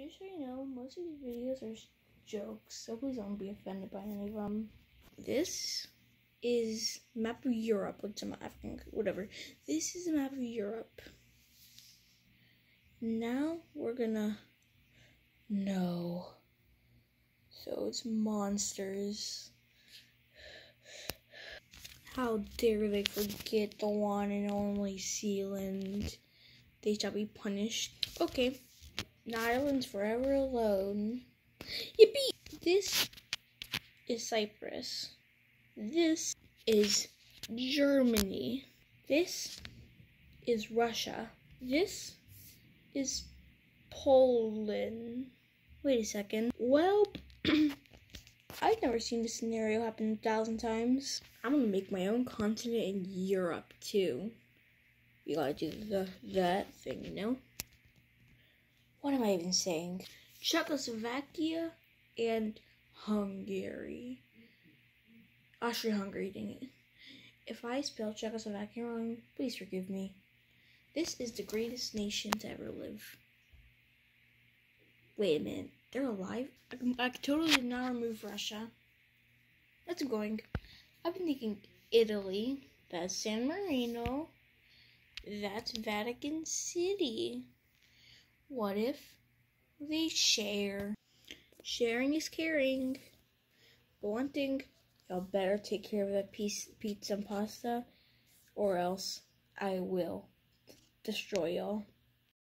Just so you know, most of these videos are jokes, so please don't be offended by any of them. This is map of Europe with some African, whatever. This is a map of Europe. Now we're gonna no. So it's monsters. How dare they forget the one and only Sealand? They shall be punished. Okay. Ireland's forever alone. Yippee! This is Cyprus. This is Germany. This is Russia. This is Poland. Wait a second. Well, I've never seen this scenario happen a thousand times. I'm gonna make my own continent in Europe too. You gotta do the that thing, you know? What am I even saying? Czechoslovakia and Hungary. Austria-Hungary, dang it. If I spell Czechoslovakia wrong, please forgive me. This is the greatest nation to ever live. Wait a minute, they're alive? I, can, I totally did not remove Russia. That's going. I've been thinking Italy. That's San Marino. That's Vatican City. What if they share? Sharing is caring. But one thing, y'all better take care of that piece, pizza and pasta, or else I will destroy y'all.